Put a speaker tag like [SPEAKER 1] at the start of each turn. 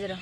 [SPEAKER 1] जरा